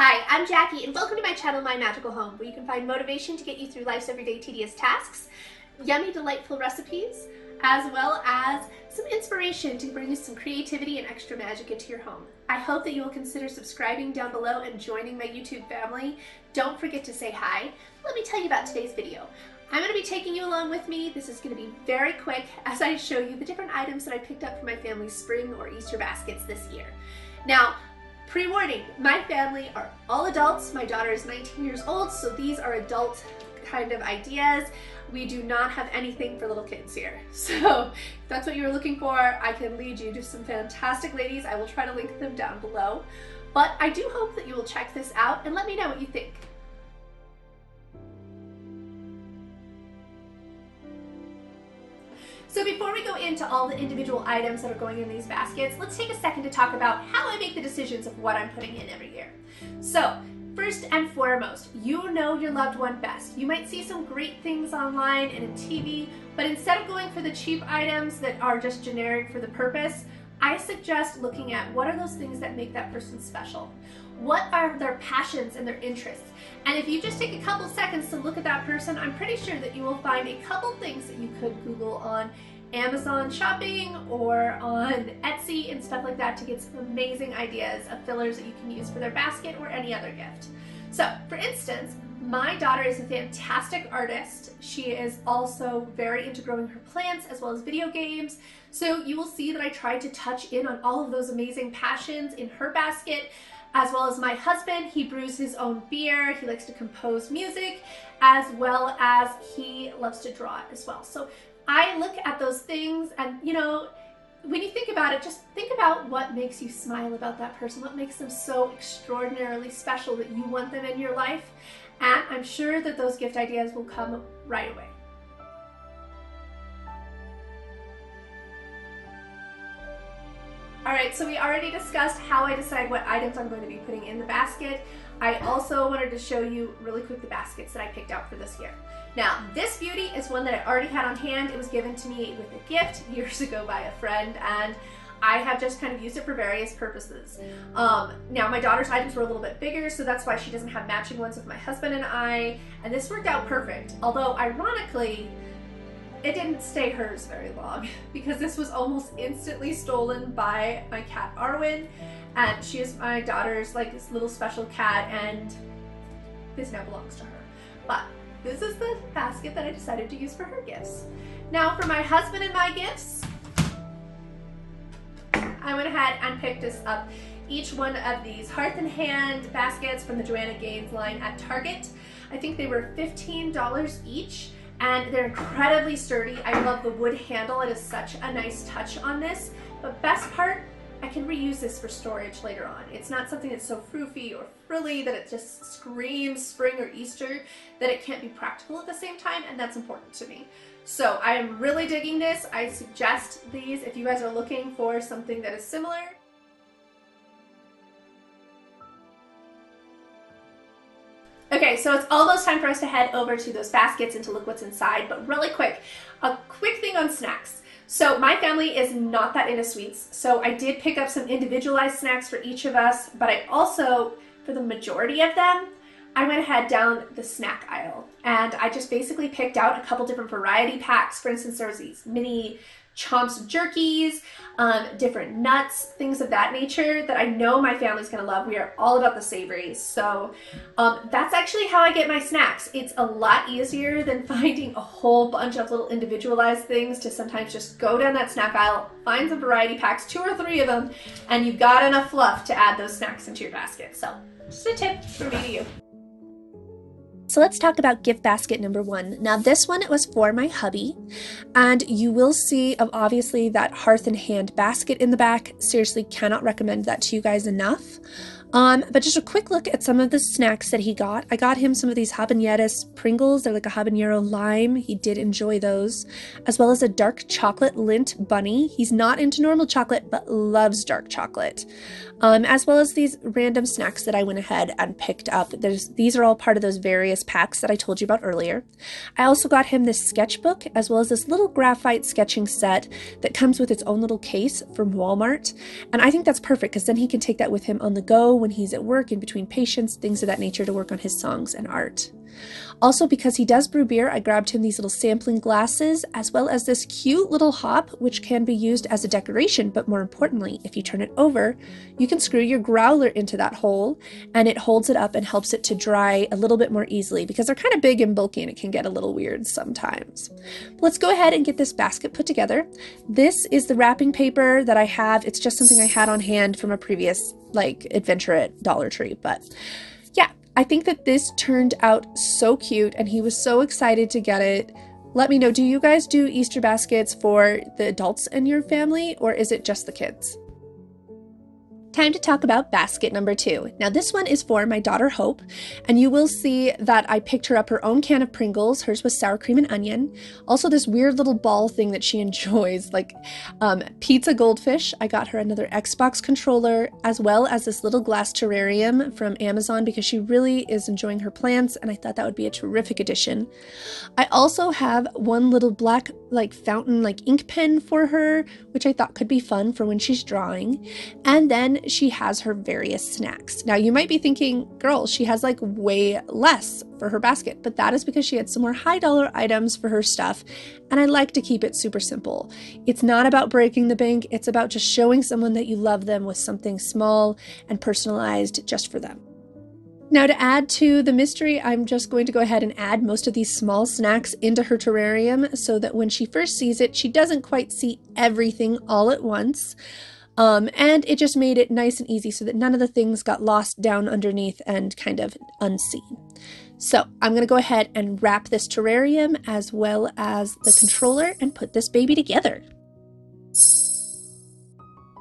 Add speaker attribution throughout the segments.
Speaker 1: Hi, I'm Jackie, and welcome to my channel, My Magical Home, where you can find motivation to get you through life's everyday tedious tasks, yummy, delightful recipes, as well as some inspiration to bring you some creativity and extra magic into your home. I hope that you will consider subscribing down below and joining my YouTube family. Don't forget to say hi. Let me tell you about today's video. I'm going to be taking you along with me. This is going to be very quick as I show you the different items that I picked up for my family's spring or Easter baskets this year. Now, Pre-warning, my family are all adults. My daughter is 19 years old, so these are adult kind of ideas. We do not have anything for little kids here. So if that's what you were looking for, I can lead you to some fantastic ladies. I will try to link them down below. But I do hope that you will check this out and let me know what you think. So before we go into all the individual items that are going in these baskets, let's take a second to talk about how I make the decisions of what I'm putting in every year. So First and foremost, you know your loved one best. You might see some great things online and in TV, but instead of going for the cheap items that are just generic for the purpose, I suggest looking at what are those things that make that person special? What are their passions and their interests? And if you just take a couple seconds to look at that person, I'm pretty sure that you will find a couple things that you could Google on Amazon shopping or on Etsy and stuff like that to get some amazing ideas of fillers that you can use for their basket or any other gift. So for instance, my daughter is a fantastic artist. She is also very into growing her plants as well as video games. So you will see that I tried to touch in on all of those amazing passions in her basket as well as my husband. He brews his own beer. He likes to compose music as well as he loves to draw as well. So I look at those things and, you know, when you think about it, just think about what makes you smile about that person, what makes them so extraordinarily special that you want them in your life. And I'm sure that those gift ideas will come right away. All right, so we already discussed how I decide what items I'm going to be putting in the basket. I also wanted to show you really quick the baskets that I picked out for this year. Now, this beauty is one that I already had on hand. It was given to me with a gift years ago by a friend, and I have just kind of used it for various purposes. Um, now, my daughter's items were a little bit bigger, so that's why she doesn't have matching ones with my husband and I, and this worked out perfect. Although, ironically, it didn't stay hers very long because this was almost instantly stolen by my cat Arwen and she is my daughter's like this little special cat and this now belongs to her. But this is the basket that I decided to use for her gifts. Now for my husband and my gifts, I went ahead and picked us up each one of these Hearth and Hand baskets from the Joanna Gaines line at Target. I think they were $15 each and they're incredibly sturdy. I love the wood handle. It is such a nice touch on this. But best part, I can reuse this for storage later on. It's not something that's so froofy or frilly that it just screams spring or Easter that it can't be practical at the same time, and that's important to me. So I am really digging this. I suggest these if you guys are looking for something that is similar. Okay, so it's almost time for us to head over to those baskets and to look what's inside, but really quick, a quick thing on snacks. So my family is not that into sweets, so I did pick up some individualized snacks for each of us, but I also, for the majority of them, I went ahead down the snack aisle and I just basically picked out a couple different variety packs. For instance, there was these mini chomps jerkies, um, different nuts, things of that nature that I know my family's gonna love. We are all about the savories. So um, that's actually how I get my snacks. It's a lot easier than finding a whole bunch of little individualized things to sometimes just go down that snack aisle, find some variety packs, two or three of them, and you've got enough fluff to add those snacks into your basket. So just a tip from me to you.
Speaker 2: So let's talk about gift basket number one. Now, this one was for my hubby, and you will see obviously that hearth and hand basket in the back. Seriously, cannot recommend that to you guys enough. Um, but just a quick look at some of the snacks that he got. I got him some of these habaneras Pringles. They're like a habanero lime. He did enjoy those, as well as a dark chocolate Lindt bunny. He's not into normal chocolate, but loves dark chocolate. Um, as well as these random snacks that I went ahead and picked up. There's, these are all part of those various packs that I told you about earlier. I also got him this sketchbook, as well as this little graphite sketching set that comes with its own little case from Walmart. And I think that's perfect because then he can take that with him on the go when he's at work in between patients, things of that nature to work on his songs and art. Also, because he does brew beer, I grabbed him these little sampling glasses, as well as this cute little hop, which can be used as a decoration, but more importantly, if you turn it over, you can screw your growler into that hole, and it holds it up and helps it to dry a little bit more easily, because they're kind of big and bulky and it can get a little weird sometimes. Let's go ahead and get this basket put together. This is the wrapping paper that I have. It's just something I had on hand from a previous like adventure at Dollar Tree, but I think that this turned out so cute and he was so excited to get it. Let me know, do you guys do Easter baskets for the adults in your family or is it just the kids? Time to talk about basket number two. Now, this one is for my daughter Hope, and you will see that I picked her up her own can of Pringles. Hers was sour cream and onion. Also, this weird little ball thing that she enjoys, like um, pizza goldfish. I got her another Xbox controller, as well as this little glass terrarium from Amazon because she really is enjoying her plants, and I thought that would be a terrific addition. I also have one little black, like fountain, like ink pen for her, which I thought could be fun for when she's drawing. And then she has her various snacks. Now, you might be thinking, girl, she has like way less for her basket, but that is because she had some more high dollar items for her stuff, and I like to keep it super simple. It's not about breaking the bank, it's about just showing someone that you love them with something small and personalized just for them. Now, to add to the mystery, I'm just going to go ahead and add most of these small snacks into her terrarium so that when she first sees it, she doesn't quite see everything all at once. Um, and it just made it nice and easy so that none of the things got lost down underneath and kind of unseen. So I'm going to go ahead and wrap this terrarium as well as the controller and put this baby together.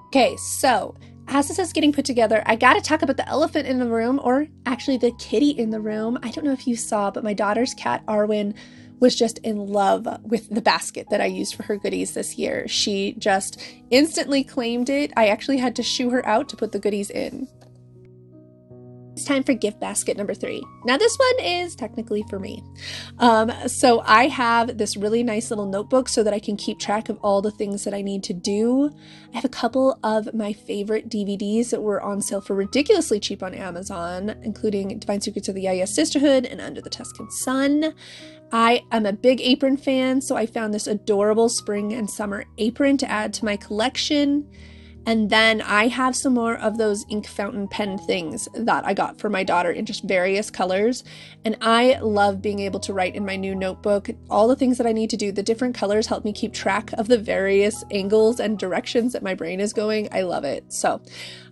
Speaker 2: Okay, so as this is getting put together, I gotta talk about the elephant in the room, or actually the kitty in the room. I don't know if you saw, but my daughter's cat, Arwen, was just in love with the basket that I used for her goodies this year. She just instantly claimed it. I actually had to shoo her out to put the goodies in. Time for gift basket number three. Now, this one is technically for me. Um, so, I have this really nice little notebook so that I can keep track of all the things that I need to do. I have a couple of my favorite DVDs that were on sale for ridiculously cheap on Amazon, including Divine Secrets of the Yaya Sisterhood and Under the Tuscan Sun. I am a big apron fan, so I found this adorable spring and summer apron to add to my collection. And then I have some more of those ink fountain pen things that I got for my daughter in just various colors. And I love being able to write in my new notebook all the things that I need to do. The different colors help me keep track of the various angles and directions that my brain is going. I love it. So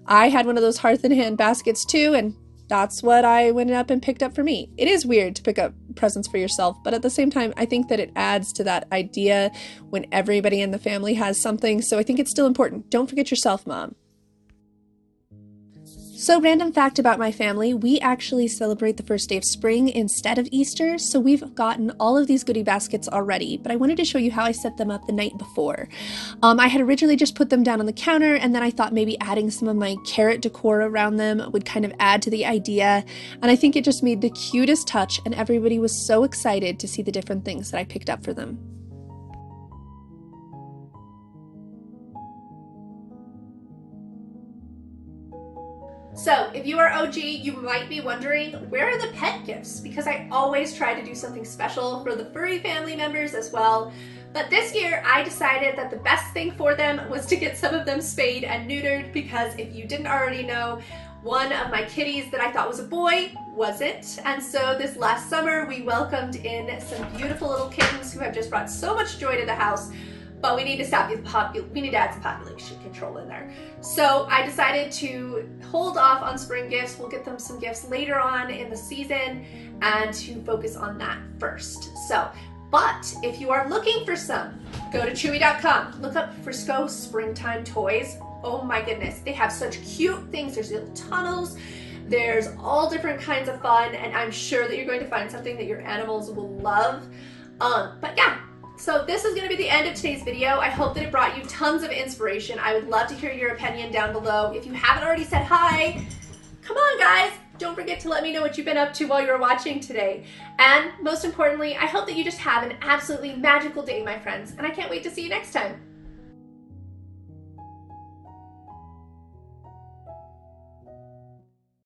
Speaker 2: I had one of those hearth and hand baskets too, and that's what I went up and picked up for me. It is weird to pick up presents for yourself, but at the same time, I think that it adds to that idea when everybody in the family has something. So I think it's still important. Don't forget yourself, mom. So, random fact about my family we actually celebrate the first day of spring instead of Easter, so we've gotten all of these goodie baskets already, but I wanted to show you how I set them up the night before. Um, I had originally just put them down on the counter, and then I thought maybe adding some of my carrot decor around them would kind of add to the idea, and I think it just made the cutest touch, and everybody was so excited to see the different things that I picked up for them.
Speaker 1: So, if you are OG, you might be wondering where are the pet gifts? Because I always try to do something special for the furry family members as well. But this year, I decided that the best thing for them was to get some of them spayed and neutered because if you didn't already know, one of my kitties that I thought was a boy wasn't. And so this last summer, we welcomed in some beautiful little kittens who have just brought so much joy to the house but we need to stop the popul- we need to add some population control in there. So I decided to hold off on spring gifts. We'll get them some gifts later on in the season and to focus on that first. So, but if you are looking for some, go to chewy.com, look up Frisco springtime toys. Oh my goodness, they have such cute things. There's little tunnels. There's all different kinds of fun, and I'm sure that you're going to find something that your animals will love. Um, but yeah, so this is going to be the end of today's video. I hope that it brought you tons of inspiration. I would love to hear your opinion down below. If you haven't already said hi, come on guys, don't forget to let me know what you've been up to while you were watching today. And most importantly, I hope that you just have an absolutely magical day, my friends, and I can't wait to see you next time.